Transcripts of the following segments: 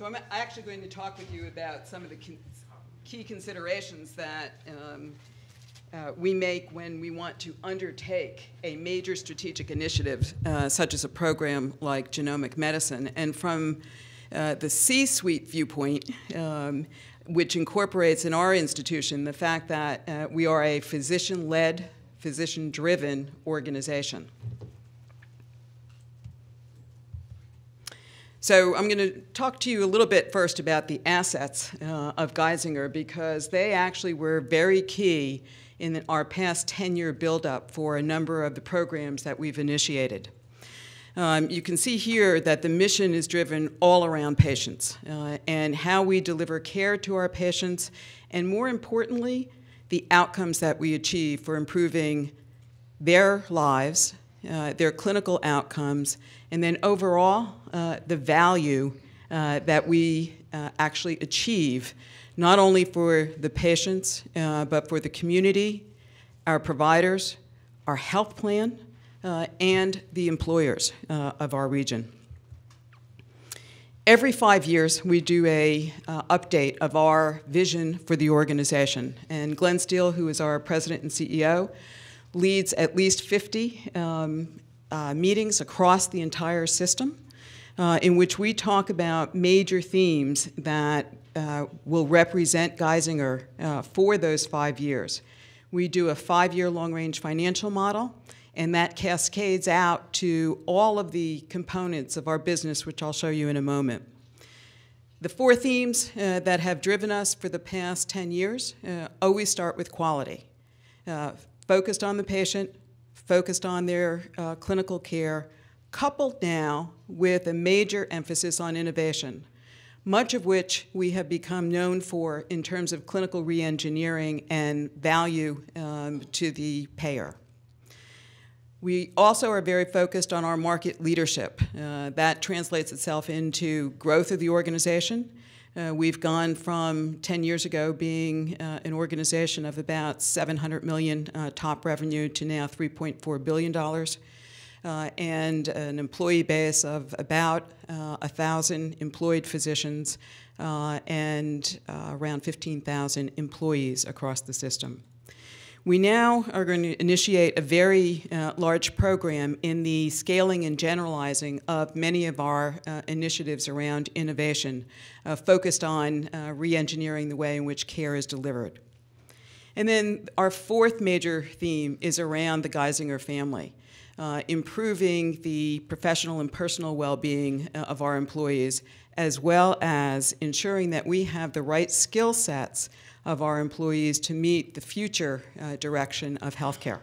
So I'm actually going to talk with you about some of the con key considerations that um, uh, we make when we want to undertake a major strategic initiative, uh, such as a program like genomic medicine. And from uh, the C-suite viewpoint, um, which incorporates in our institution the fact that uh, we are a physician-led, physician-driven organization. So I'm going to talk to you a little bit first about the assets uh, of Geisinger because they actually were very key in our past 10-year buildup for a number of the programs that we've initiated. Um, you can see here that the mission is driven all around patients uh, and how we deliver care to our patients, and more importantly, the outcomes that we achieve for improving their lives, uh, their clinical outcomes, and then overall, uh, the value uh, that we uh, actually achieve, not only for the patients, uh, but for the community, our providers, our health plan, uh, and the employers of our region. Every five years, we do a update of our vision for the organization. And Glenn Steele, who is our president and CEO, leads at least 50 um, uh, meetings across the entire system uh, in which we talk about major themes that uh, will represent Geisinger for those five years. We do a five-year long-range financial model and that cascades out to all of the components of our business, which I'll show you in a moment. The four themes uh, that have driven us for the past 10 years uh, always start with quality. Uh, focused on the patient, focused on their uh, clinical care, coupled now with a major emphasis on innovation, much of which we have become known for in terms of clinical reengineering and value um, to the payer. We also are very focused on our market leadership. Uh, that translates itself into growth of the organization. Uh, we've gone from 10 years ago being uh, an organization of about 700 million uh, top revenue to now 3.4 billion dollars, uh, and an employee base of about uh, 1,000 employed physicians and around 15,000 employees across the system. We now are going to initiate a very uh, large program in the scaling and generalizing of many of our uh, initiatives around innovation, uh, focused on uh, re-engineering the way in which care is delivered. And then our fourth major theme is around the Geisinger family. Uh, improving the professional and personal well-being uh, of our employees, as well as ensuring that we have the right skill sets of our employees to meet the future uh, direction of healthcare.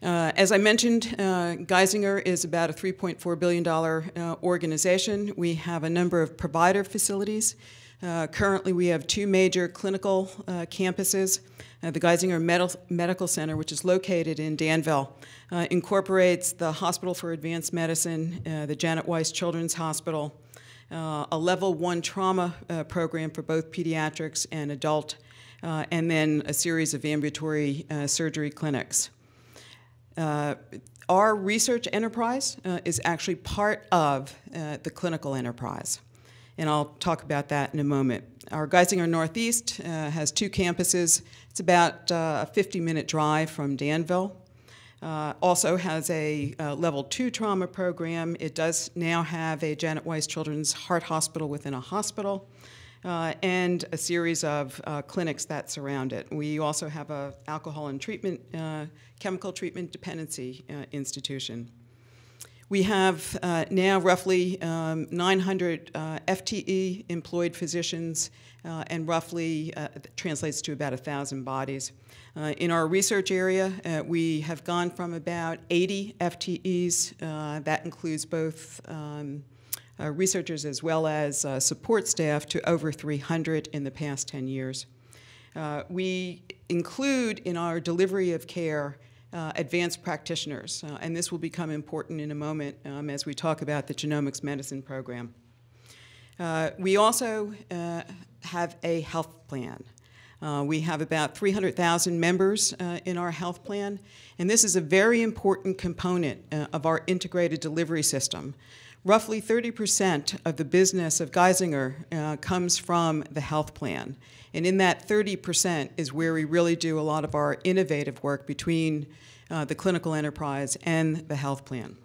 Uh, as I mentioned, uh, Geisinger is about a $3.4 billion uh, organization. We have a number of provider facilities. Uh, currently, we have two major clinical uh, campuses. the Geisinger Med Medical Center, which is located in Danville, incorporates the Hospital for Advanced Medicine, the Janet Weis Children's Hospital, uh, a level one trauma uh, program for both pediatrics and adult, uh, and then a series of ambulatory uh, surgery clinics. Uh, our research enterprise uh, is actually part of the clinical enterprise, and I'll talk about that in a moment. Our Geisinger Northeast has two campuses. It's about a 50-minute drive from Danville. Uh, also has a uh, level two trauma program. It does now have a Janet Weis Children's Heart Hospital within a hospital. Uh, and a series of uh, clinics that surround it. We also have a alcohol and treatment, uh, chemical treatment dependency uh, institution. We have now roughly um, 900 FTE employed physicians and roughly translates to about 1,000 bodies. Uh, in our research area, uh, we have gone from about 80 FTEs, uh, that includes both um, uh, researchers as well as uh, support staff, to over 300 in the past 10 years. Uh, we include in our delivery of care advanced practitioners, and this will become important in a moment um, as we talk about the genomics medicine program. we also have a health plan. Uh, we have about 300,000 members uh, in our health plan, and this is a very important component uh, of our integrated delivery system. Roughly 30% of the business of Geisinger uh, comes from the health plan. And in that 30% is where we really do a lot of our innovative work between uh, the clinical enterprise and the health plan.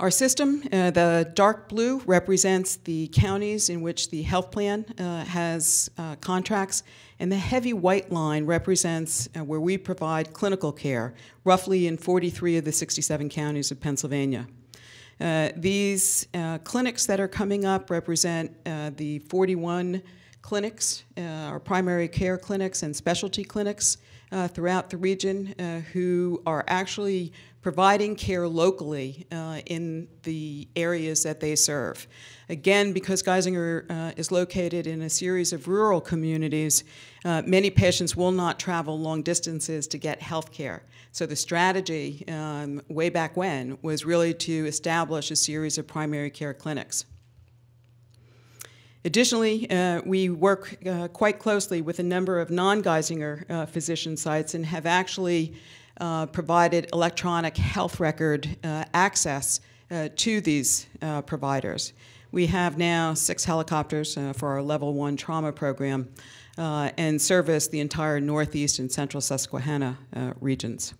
Our system, uh, the dark blue, represents the counties in which the health plan uh, has uh, contracts, and the heavy white line represents uh, where we provide clinical care, roughly in 43 of the 67 counties of Pennsylvania. Uh, these uh, clinics that are coming up represent the 41 clinics, our primary care clinics and specialty clinics throughout the region who are actually providing care locally uh, in the areas that they serve. Again, because Geisinger uh, is located in a series of rural communities, uh, many patients will not travel long distances to get health care. So the strategy um, way back when was really to establish a series of primary care clinics. Additionally, uh, we work uh, quite closely with a number of non-Geisinger uh, physician sites and have actually uh, provided electronic health record uh, access uh, to these providers. We have now six helicopters for our level one trauma program and service the entire northeast and central Susquehanna regions.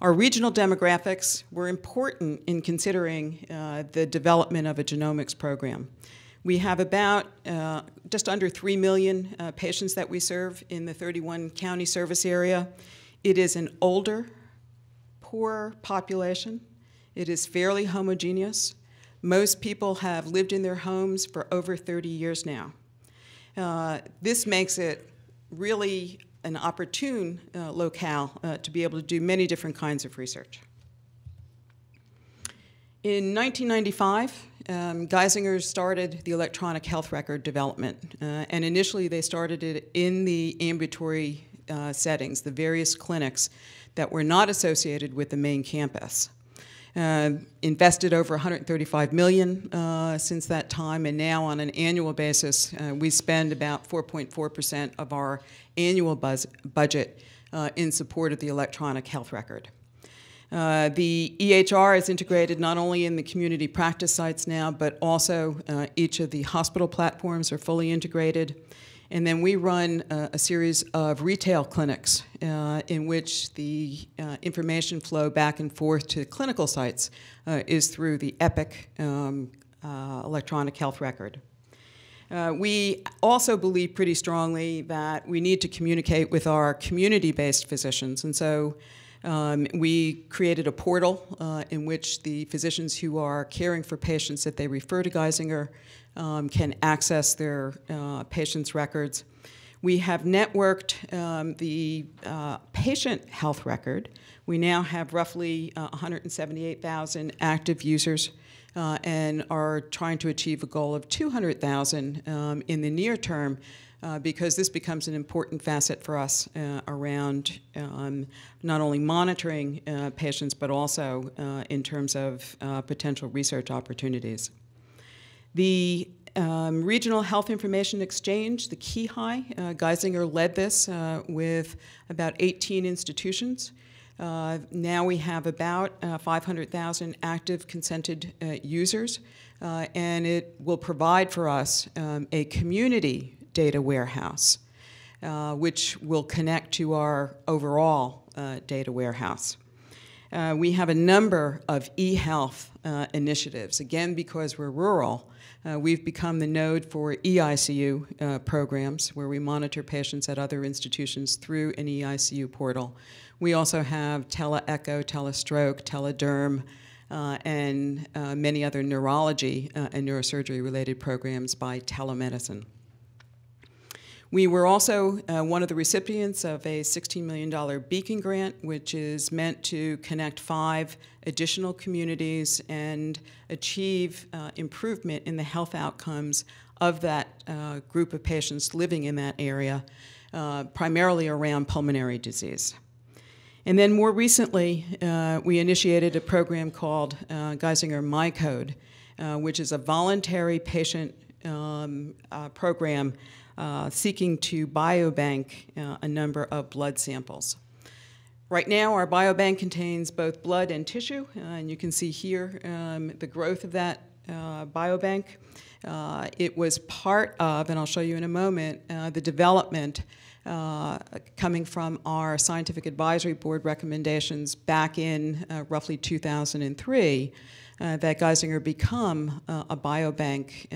Our regional demographics were important in considering the development of a genomics program. We have about uh, just under 3 million uh, patients that we serve in the 31 county service area. It is an older, poorer population. It is fairly homogeneous. Most people have lived in their homes for over 30 years now. Uh, this makes it really an opportune uh, locale uh, to be able to do many different kinds of research. In 1995, um, Geisinger started the electronic health record development, uh, and initially they started it in the ambulatory uh, settings, the various clinics that were not associated with the main campus. Uh, invested over 135 million uh, since that time, and now on an annual basis, uh, we spend about 4.4% of our annual budget uh, in support of the electronic health record. Uh, the EHR is integrated not only in the community practice sites now, but also uh, each of the hospital platforms are fully integrated. And then we run uh, a series of retail clinics uh, in which the uh, information flow back and forth to clinical sites is through the EPIC um, electronic health record. Uh, we also believe pretty strongly that we need to communicate with our community-based physicians, and so um, we created a portal in which the physicians who are caring for patients that they refer to Geisinger um, can access their uh, patients' records. We have networked um, the uh, patient health record. We now have roughly uh, 178,000 active users uh, and are trying to achieve a goal of 200,000 um, in the near term uh, because this becomes an important facet for us uh, around um, not only monitoring uh, patients but also uh, in terms of potential research opportunities. The um, Regional Health Information Exchange, the KeyHIE, uh, Geisinger led this with about 18 institutions. Uh, now we have about uh, 500,000 active consented uh, users, and it will provide for us um, a community data warehouse, which will connect to our overall data warehouse. we have a number of e-health initiatives, again because we're rural, uh, we've become the node for EICU uh, programs where we monitor patients at other institutions through an EICU portal. We also have teleecho, telestroke, telederm, uh, and uh, many other neurology uh, and neurosurgery related programs by telemedicine. We were also uh, one of the recipients of a $16 million Beacon grant, which is meant to connect five additional communities and achieve uh, improvement in the health outcomes of that uh, group of patients living in that area, uh, primarily around pulmonary disease. And then more recently, uh, we initiated a program called uh, Geisinger MyCode, which is a voluntary patient um, program uh, seeking to biobank uh, a number of blood samples. Right now, our biobank contains both blood and tissue, uh, and you can see here um, the growth of that uh, biobank. Uh, it was part of, and I'll show you in a moment, uh, the development uh, coming from our scientific advisory board recommendations back in uh, roughly 2003 that Geisinger become a biobank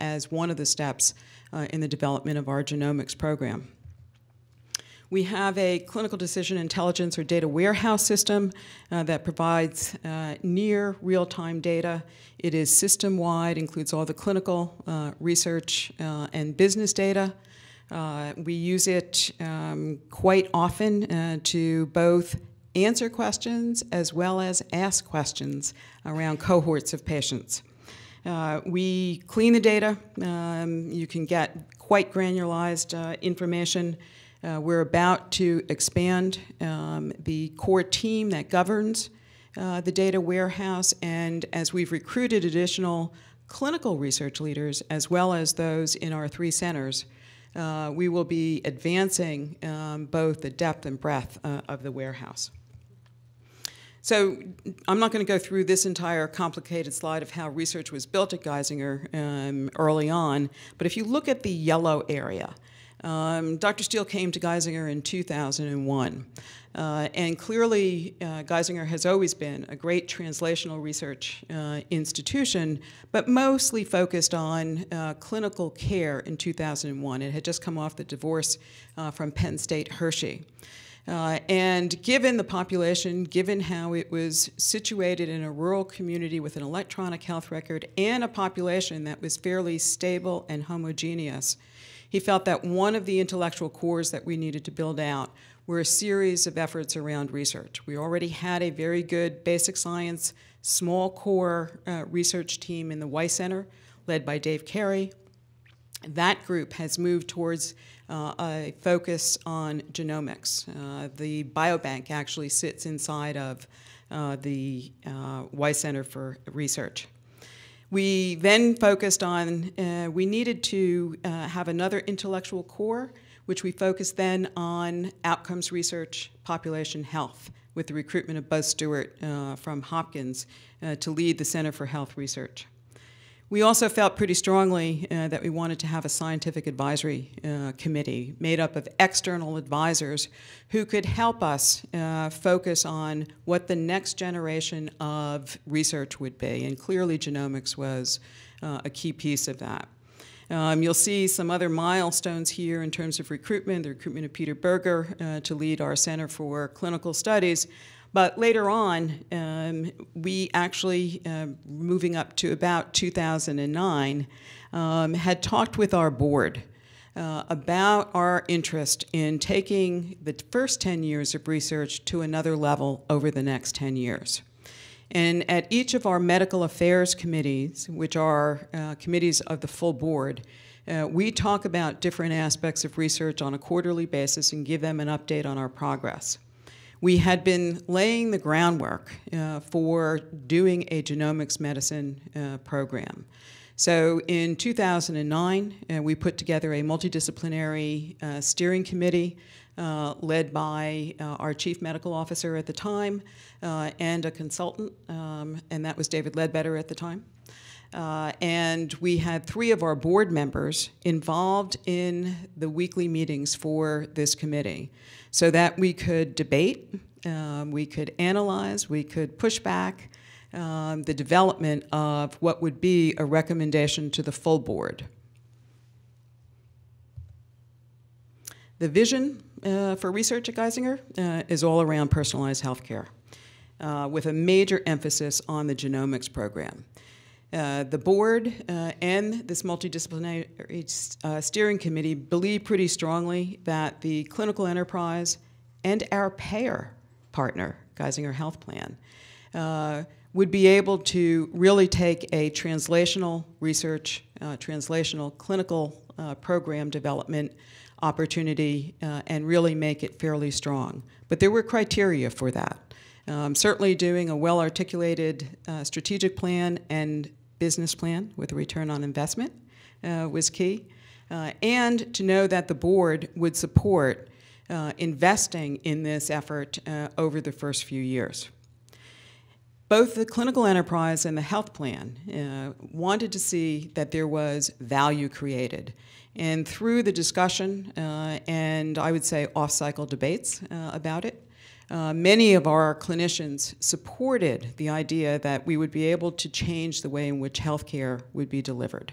as one of the steps in the development of our genomics program. We have a clinical decision intelligence or data warehouse system uh, that provides uh, near real-time data. It is system-wide, includes all the clinical, uh, research, uh, and business data. Uh, we use it um, quite often uh, to both answer questions as well as ask questions around cohorts of patients. Uh, we clean the data. Um, you can get quite granularized uh, information uh, we're about to expand um, the core team that governs uh, the data warehouse, and as we've recruited additional clinical research leaders, as well as those in our three centers, uh, we will be advancing um, both the depth and breadth uh, of the warehouse. So I'm not going to go through this entire complicated slide of how research was built at Geisinger um, early on, but if you look at the yellow area, um, Dr. Steele came to Geisinger in 2001. Uh, and clearly, uh, Geisinger has always been a great translational research uh, institution, but mostly focused on uh, clinical care in 2001. It had just come off the divorce uh, from Penn State Hershey. Uh, and given the population, given how it was situated in a rural community with an electronic health record and a population that was fairly stable and homogeneous, he felt that one of the intellectual cores that we needed to build out were a series of efforts around research. We already had a very good basic science, small core uh, research team in the Weis Center, led by Dave Carey. That group has moved towards uh, a focus on genomics. Uh, the biobank actually sits inside of uh, the uh, Weis Center for Research. We then focused on, uh, we needed to uh, have another intellectual core, which we focused then on outcomes research, population health, with the recruitment of Buzz Stewart uh, from Hopkins uh, to lead the Center for Health Research. We also felt pretty strongly uh, that we wanted to have a scientific advisory uh, committee made up of external advisors who could help us uh, focus on what the next generation of research would be. And clearly, genomics was uh, a key piece of that. Um, you'll see some other milestones here in terms of recruitment, the recruitment of Peter Berger uh, to lead our Center for Clinical Studies. But later on, um, we actually, uh, moving up to about 2009, um, had talked with our board uh, about our interest in taking the first 10 years of research to another level over the next 10 years. And at each of our medical affairs committees, which are uh, committees of the full board, uh, we talk about different aspects of research on a quarterly basis and give them an update on our progress we had been laying the groundwork uh, for doing a genomics medicine uh, program. So in 2009, uh, we put together a multidisciplinary uh, steering committee uh, led by uh, our chief medical officer at the time and a consultant, um, and that was David Ledbetter at the time. Uh, and we had three of our board members involved in the weekly meetings for this committee so that we could debate, um, we could analyze, we could push back um, the development of what would be a recommendation to the full board. The vision uh, for research at Geisinger uh, is all around personalized healthcare, uh, with a major emphasis on the genomics program. Uh, the board uh, and this multidisciplinary uh, steering committee believe pretty strongly that the clinical enterprise and our payer partner, Geisinger Health Plan, uh, would be able to really take a translational research, uh, translational clinical program development opportunity and really make it fairly strong. But there were criteria for that. Um, certainly doing a well-articulated strategic plan and business plan with a return on investment uh, was key. Uh, and to know that the board would support uh, investing in this effort uh, over the first few years. Both the clinical enterprise and the health plan uh, wanted to see that there was value created. And through the discussion uh, and I would say off cycle debates about it, uh, many of our clinicians supported the idea that we would be able to change the way in which healthcare would be delivered.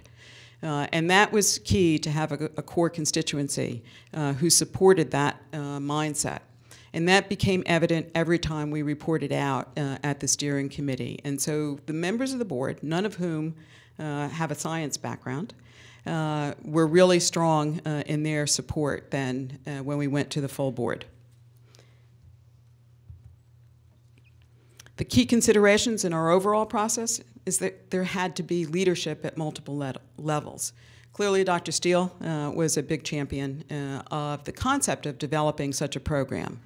Uh, and that was key to have a, a core constituency uh, who supported that uh, mindset. And that became evident every time we reported out uh, at the steering committee. And so the members of the board, none of whom have a science background, were really strong in their support then when we went to the full board. The key considerations in our overall process is that there had to be leadership at multiple le levels. Clearly, Dr. Steele uh, was a big champion uh, of the concept of developing such a program.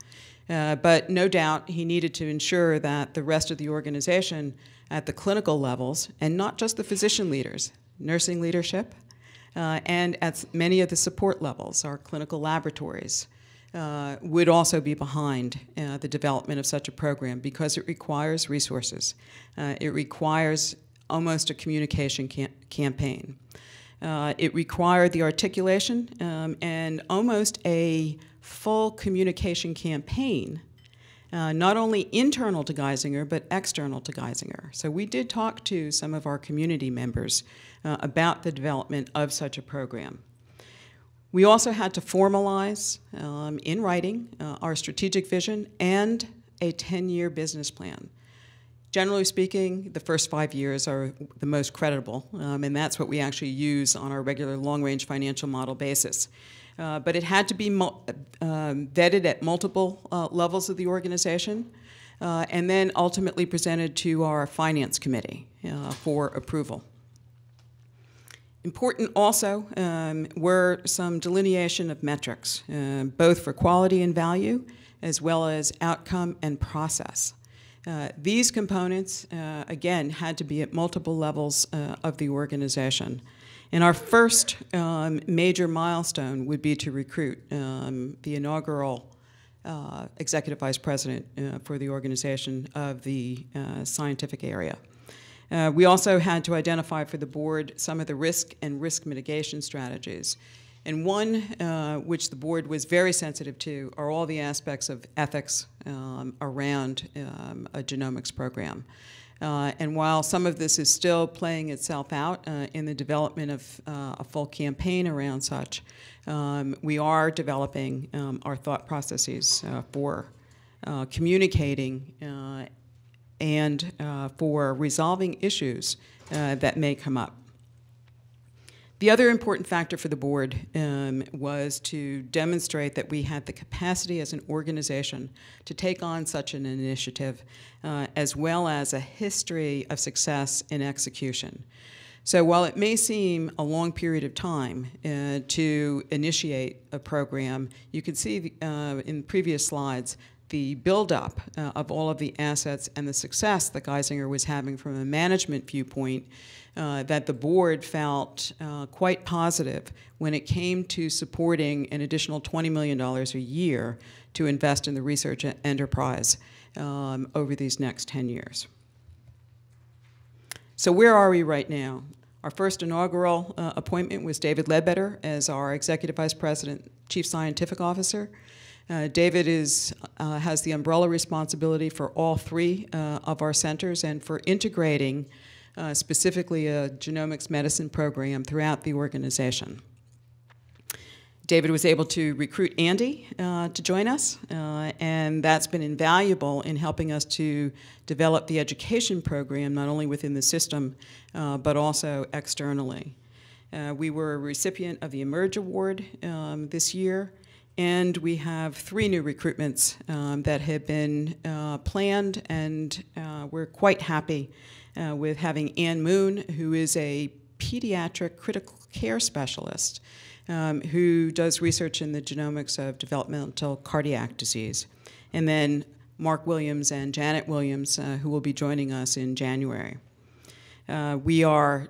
Uh, but no doubt he needed to ensure that the rest of the organization at the clinical levels, and not just the physician leaders, nursing leadership, uh, and at many of the support levels, our clinical laboratories, uh, would also be behind uh, the development of such a program because it requires resources. Uh, it requires almost a communication cam campaign. Uh, it required the articulation um, and almost a full communication campaign, uh, not only internal to Geisinger, but external to Geisinger. So we did talk to some of our community members about the development of such a program. We also had to formalize um, in writing uh, our strategic vision and a 10-year business plan. Generally speaking, the first five years are the most credible, um, and that's what we actually use on our regular long-range financial model basis. Uh, but it had to be um, vetted at multiple uh, levels of the organization, uh, and then ultimately presented to our finance committee uh, for approval. Important also um, were some delineation of metrics, uh, both for quality and value, as well as outcome and process. Uh, these components, uh, again, had to be at multiple levels uh, of the organization. And our first um, major milestone would be to recruit um, the inaugural uh, executive vice president uh, for the organization of the scientific area. We also had to identify for the board some of the risk and risk mitigation strategies. And one uh, which the board was very sensitive to are all the aspects of ethics um, around um, a genomics program. Uh, and while some of this is still playing itself out uh, in the development of uh, a full campaign around such, um, we are developing um, our thought processes uh, for uh, communicating and for resolving issues that may come up. The other important factor for the board um, was to demonstrate that we had the capacity as an organization to take on such an initiative, uh, as well as a history of success in execution. So while it may seem a long period of time uh, to initiate a program, you can see uh, in previous slides the buildup uh, of all of the assets and the success that Geisinger was having from a management viewpoint uh, that the board felt uh, quite positive when it came to supporting an additional $20 million a year to invest in the research enterprise um, over these next 10 years. So where are we right now? Our first inaugural uh, appointment was David Ledbetter as our Executive Vice President, Chief Scientific Officer. Uh, David is, uh, has the umbrella responsibility for all three uh, of our centers and for integrating uh, specifically a genomics medicine program throughout the organization. David was able to recruit Andy uh, to join us, and that's been invaluable in helping us to develop the education program not only within the system but also externally. We were a recipient of the Emerge Award um, this year, and we have three new recruitments um, that have been uh, planned, and uh, we're quite happy uh, with having Anne Moon, who is a pediatric critical care specialist um, who does research in the genomics of developmental cardiac disease. And then Marc Williams and Janet Williams, uh, who will be joining us in January. Uh, we are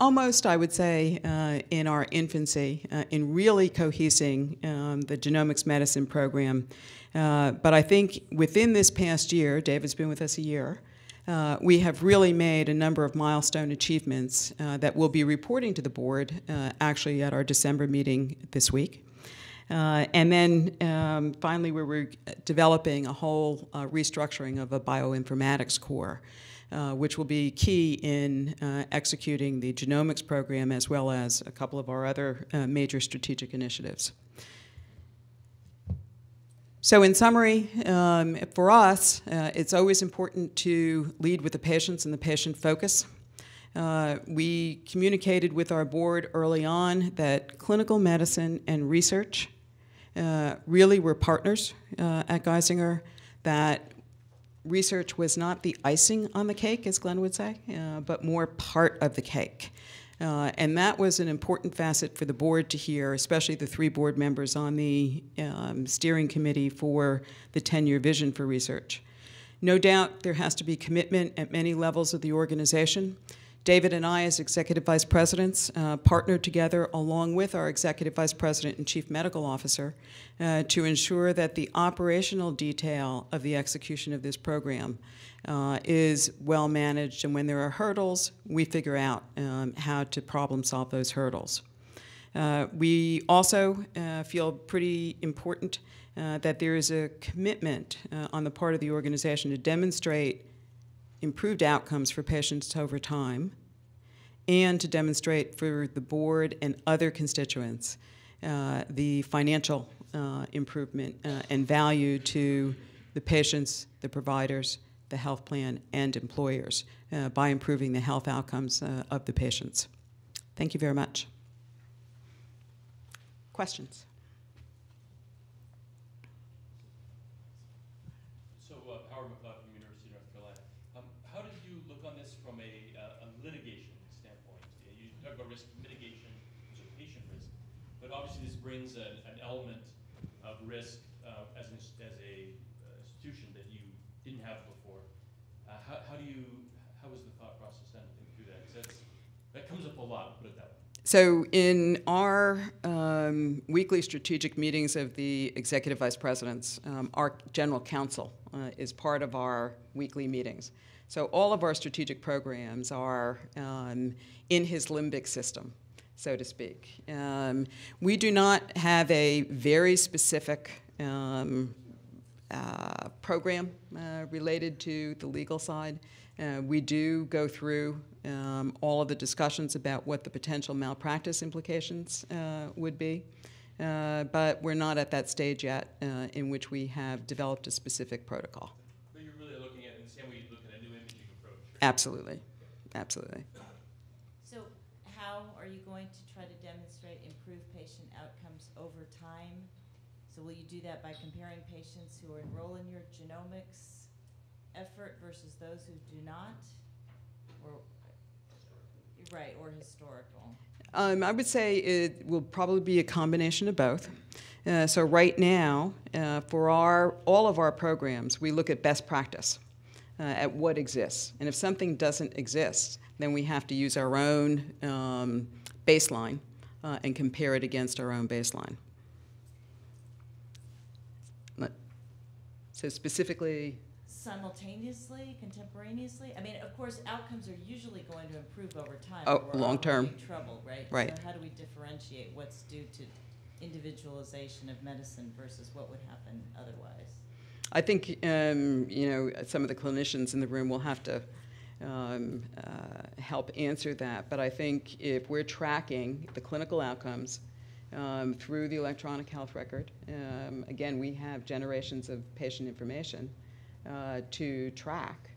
almost, I would say, uh, in our infancy, uh, in really cohesing um, the genomics medicine program. Uh, but I think within this past year, David's been with us a year, uh, we have really made a number of milestone achievements uh, that we'll be reporting to the board uh, actually at our December meeting this week. And then um, finally, we were developing a whole restructuring of a bioinformatics core, uh, which will be key in executing the genomics program as well as a couple of our other major strategic initiatives. So, in summary, um, for us, uh, it's always important to lead with the patients and the patient focus. Uh, we communicated with our board early on that clinical medicine and research uh, really were partners uh, at Geisinger, that research was not the icing on the cake, as Glenn would say, uh, but more part of the cake. Uh, and that was an important facet for the board to hear, especially the three board members on the um, steering committee for the 10 year vision for research. No doubt there has to be commitment at many levels of the organization. David and I, as executive vice presidents, uh, partnered together along with our executive vice president and chief medical officer uh, to ensure that the operational detail of the execution of this program uh, is well managed. And when there are hurdles, we figure out um, how to problem solve those hurdles. Uh, we also uh, feel pretty important uh, that there is a commitment on the part of the organization to demonstrate improved outcomes for patients over time, and to demonstrate for the board and other constituents uh, the financial uh, improvement uh, and value to the patients, the providers, the health plan, and employers uh, by improving the health outcomes uh, of the patients. Thank you very much. Questions? Brings an, an element of risk uh, as, an, as a uh, institution that you didn't have before. Uh, how, how do you, how was the thought process then to think through that? that comes up a lot, put it that way. So, in our um, weekly strategic meetings of the executive vice presidents, um, our general counsel uh, is part of our weekly meetings. So, all of our strategic programs are um, in his limbic system so to speak. Um, we do not have a very specific um, uh, program uh, related to the legal side. Uh, we do go through um, all of the discussions about what the potential malpractice implications uh, would be. Uh, but we're not at that stage yet uh, in which we have developed a specific protocol. But you're really looking at, in the same way you look at a new imaging approach. Absolutely. So, how are you going to try to demonstrate improved patient outcomes over time? So will you do that by comparing patients who are enrolled in your genomics effort versus those who do not? Or, right, or historical? Um, I would say it will probably be a combination of both. Uh, so right now, uh, for our all of our programs, we look at best practice, uh, at what exists, and if something doesn't exist, then we have to use our own um, baseline uh, and compare it against our own baseline. So specifically, simultaneously, contemporaneously? I mean, of course, outcomes are usually going to improve over time. Oh, long term. Trouble, right? Right. So how do we differentiate what's due to individualization of medicine versus what would happen otherwise? I think um, you know some of the clinicians in the room will have to um, uh, help answer that. But I think if we're tracking the clinical outcomes um, through the electronic health record, um, again, we have generations of patient information uh, to track.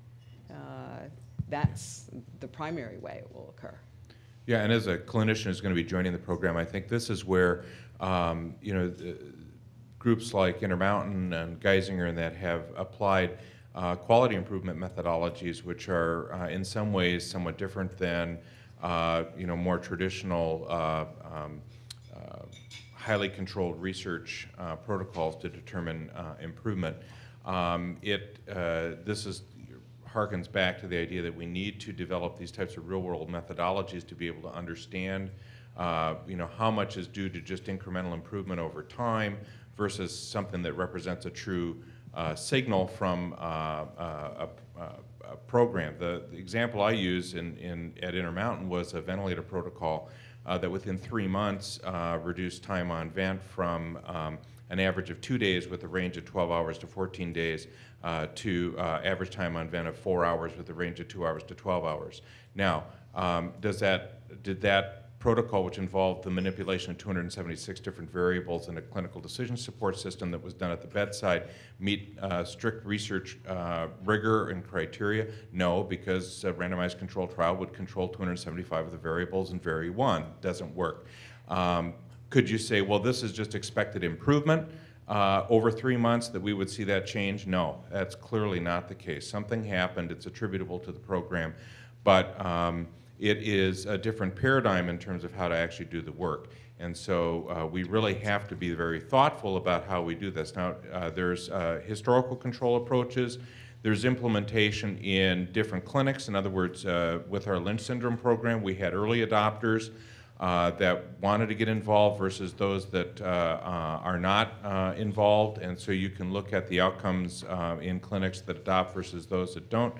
Uh, that's the primary way it will occur. Yeah, and as a clinician who's going to be joining the program, I think this is where, um, you know, groups like Intermountain and Geisinger and that have applied uh, quality improvement methodologies, which are uh, in some ways somewhat different than uh, you know more traditional, uh, um, uh, highly controlled research uh, protocols to determine improvement. Um, it this is harkens back to the idea that we need to develop these types of real-world methodologies to be able to understand, you know, how much is due to just incremental improvement over time versus something that represents a true uh, signal from uh, uh, a, a, a program. The, the example I use in, in, at Intermountain was a ventilator protocol uh, that within three months uh, reduced time on vent from um, an average of two days with a range of 12 hours to 14 days uh, to uh, average time on vent of four hours with a range of two hours to 12 hours. Now, um, does that, did that protocol, which involved the manipulation of 276 different variables in a clinical decision support system that was done at the bedside, meet uh, strict research uh, rigor and criteria? No, because a randomized controlled trial would control 275 of the variables and vary one. Doesn't work. Um, could you say, well, this is just expected improvement? Uh, over three months that we would see that change? No, that's clearly not the case. Something happened, it's attributable to the program, but um, it is a different paradigm in terms of how to actually do the work. And so uh, we really have to be very thoughtful about how we do this. Now, uh, there's uh, historical control approaches. There's implementation in different clinics. In other words, uh, with our Lynch syndrome program, we had early adopters uh, that wanted to get involved versus those that uh, are not involved. And so you can look at the outcomes in clinics that adopt versus those that don't.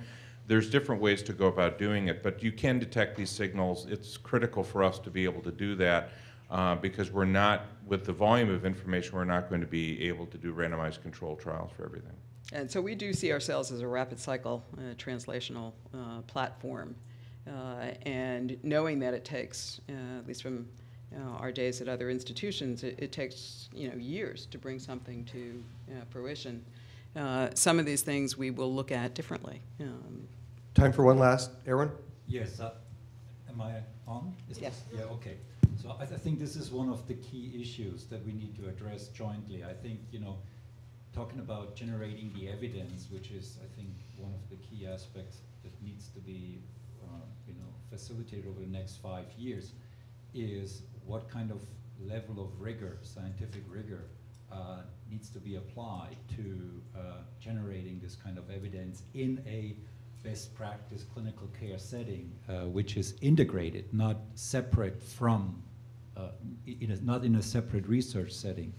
There's different ways to go about doing it, but you can detect these signals. It's critical for us to be able to do that uh, because we're not, with the volume of information, we're not going to be able to do randomized control trials for everything. And so we do see ourselves as a rapid cycle uh, translational uh, platform. Uh, and knowing that it takes, uh, at least from uh, our days at other institutions, it, it takes you know years to bring something to fruition. Uh, some of these things we will look at differently. Um, Time for one last, Erwin? Yes, uh, am I on? Is Yes. this- Yeah, okay. So I, I think this is one of the key issues that we need to address jointly. I think, you know, talking about generating the evidence, which is, I think, one of the key aspects that needs to be, uh, you know, facilitated over the next five years, is what kind of level of rigor, scientific rigor, uh, needs to be applied to uh, generating this kind of evidence in a best practice clinical care setting, uh, which is integrated, not separate from, uh, in a, not in a separate research setting.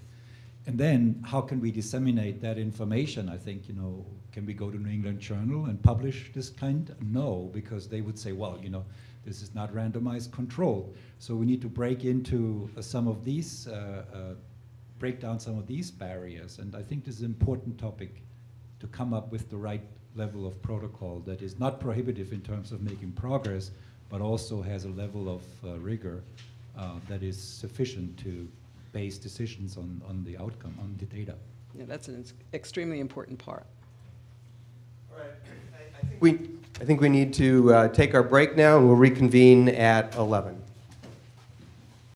And then, how can we disseminate that information? I think, you know, can we go to New England Journal and publish this kind? No, because they would say, well, you know, this is not randomized control. So we need to break into uh, some of these, uh, uh, break down some of these barriers. And I think this is an important topic to come up with the right level of protocol that is not prohibitive in terms of making progress, but also has a level of uh, rigor uh, that is sufficient to base decisions on, on the outcome, on the data. yeah, that's an extremely important part. All right. I think we, I think we need to uh, take our break now, and we'll reconvene at 11.